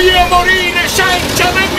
via morire senza nemmeno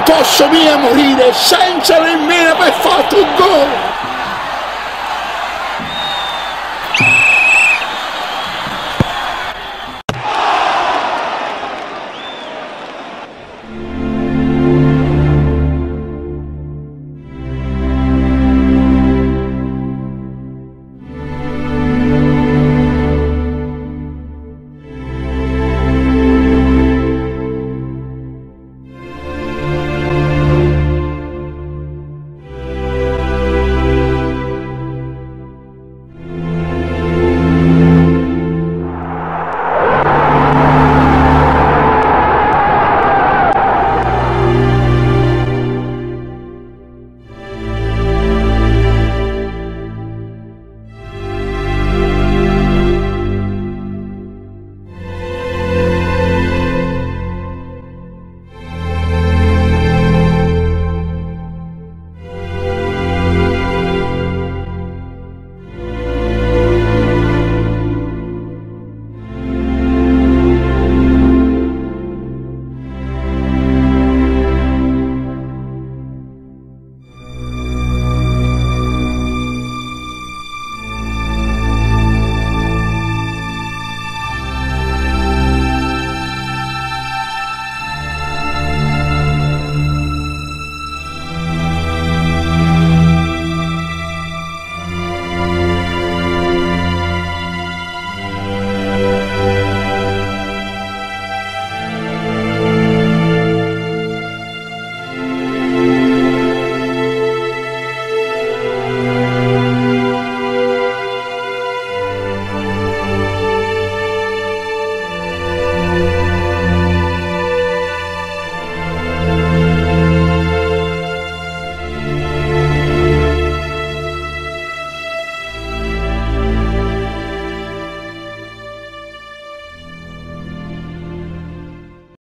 non posso mia morire senza nemmeno aver fatto un gol. thank